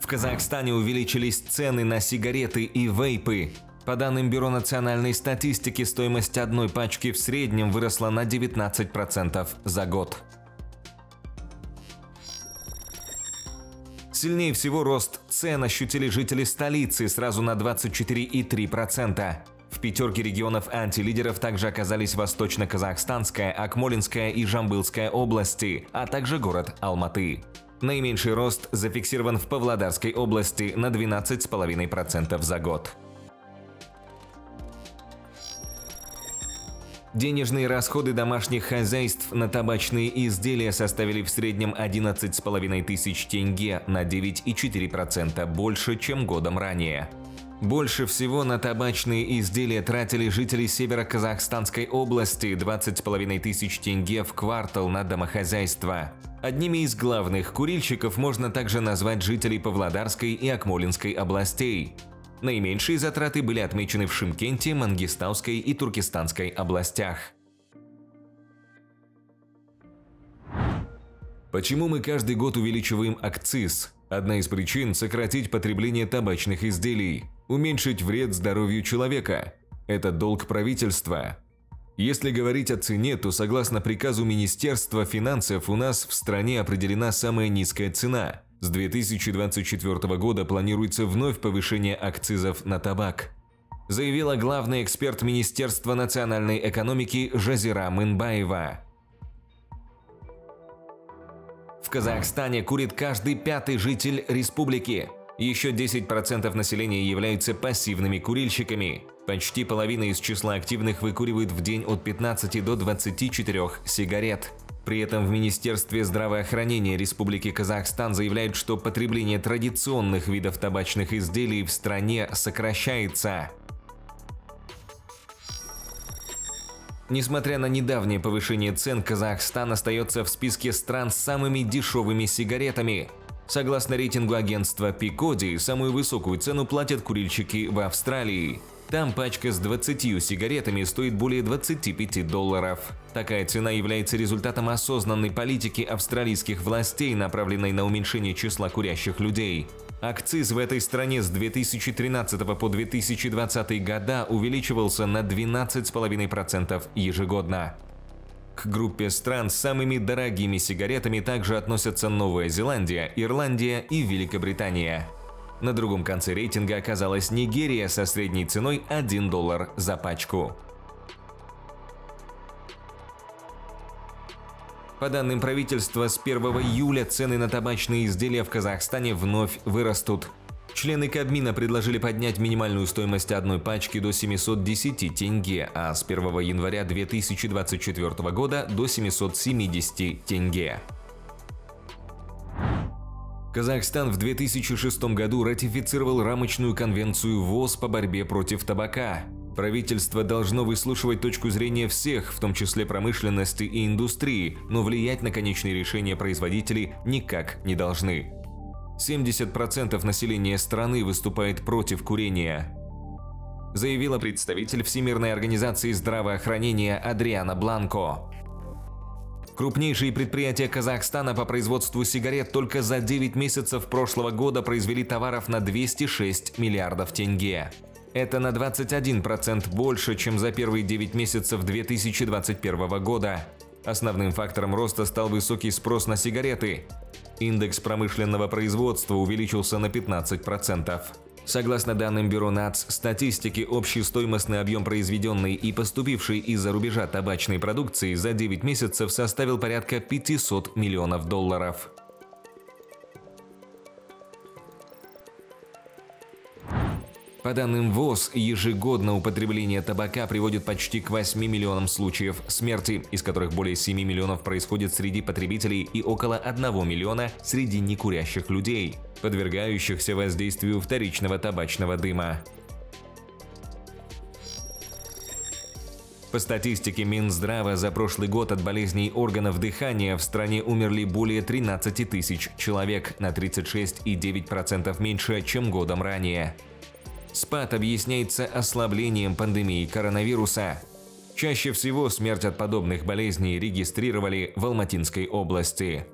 В Казахстане увеличились цены на сигареты и вейпы. По данным Бюро национальной статистики, стоимость одной пачки в среднем выросла на 19% за год. Сильнее всего рост цен ощутили жители столицы сразу на 24,3%. Пятерке регионов антилидеров также оказались Восточно-Казахстанская, Акмолинская и Жамбылская области, а также город Алматы. Наименьший рост зафиксирован в Павлодарской области на 12,5% за год. Денежные расходы домашних хозяйств на табачные изделия составили в среднем 11,5 тысяч тенге на 9,4% больше, чем годом ранее. Больше всего на табачные изделия тратили жители Северо-Казахстанской области – 20,5 тысяч тенге в квартал на домохозяйство. Одними из главных курильщиков можно также назвать жителей Павлодарской и Акмолинской областей. Наименьшие затраты были отмечены в Шимкенте, Мангистауской и Туркестанской областях. Почему мы каждый год увеличиваем акциз? Одна из причин – сократить потребление табачных изделий, уменьшить вред здоровью человека. Это долг правительства. Если говорить о цене, то согласно приказу Министерства финансов у нас в стране определена самая низкая цена с 2024 года планируется вновь повышение акцизов на табак. Заявила главный эксперт Министерства национальной экономики Жазира Мынбаева. Казахстане курит каждый пятый житель республики. Еще 10% населения являются пассивными курильщиками. Почти половина из числа активных выкуривает в день от 15 до 24 сигарет. При этом в Министерстве здравоохранения Республики Казахстан заявляют, что потребление традиционных видов табачных изделий в стране сокращается. Несмотря на недавнее повышение цен, Казахстан остается в списке стран с самыми дешевыми сигаретами. Согласно рейтингу агентства Пикоди, самую высокую цену платят курильщики в Австралии. Там пачка с 20 сигаретами стоит более 25 долларов. Такая цена является результатом осознанной политики австралийских властей, направленной на уменьшение числа курящих людей. Акциз в этой стране с 2013 по 2020 года увеличивался на 12,5% ежегодно. К группе стран с самыми дорогими сигаретами также относятся Новая Зеландия, Ирландия и Великобритания. На другом конце рейтинга оказалась Нигерия со средней ценой 1 доллар за пачку. По данным правительства, с 1 июля цены на табачные изделия в Казахстане вновь вырастут. Члены Кабмина предложили поднять минимальную стоимость одной пачки до 710 тенге, а с 1 января 2024 года до 770 тенге. Казахстан в 2006 году ратифицировал рамочную конвенцию ВОЗ по борьбе против табака. Правительство должно выслушивать точку зрения всех, в том числе промышленности и индустрии, но влиять на конечные решения производителей никак не должны. 70% населения страны выступает против курения. Заявила представитель Всемирной организации здравоохранения Адриана Бланко. Крупнейшие предприятия Казахстана по производству сигарет только за 9 месяцев прошлого года произвели товаров на 206 миллиардов тенге. Это на 21% больше, чем за первые 9 месяцев 2021 года. Основным фактором роста стал высокий спрос на сигареты. Индекс промышленного производства увеличился на 15%. Согласно данным Бюро НАЦ статистики, общий стоимостный объем произведенной и поступившей из-за рубежа табачной продукции за 9 месяцев составил порядка 500 миллионов долларов. По данным ВОЗ, ежегодно употребление табака приводит почти к 8 миллионам случаев смерти, из которых более 7 миллионов происходит среди потребителей и около 1 миллиона среди некурящих людей, подвергающихся воздействию вторичного табачного дыма. По статистике Минздрава за прошлый год от болезней органов дыхания в стране умерли более 13 тысяч человек, на 36,9% меньше, чем годом ранее. Спад объясняется ослаблением пандемии коронавируса. Чаще всего смерть от подобных болезней регистрировали в Алматинской области.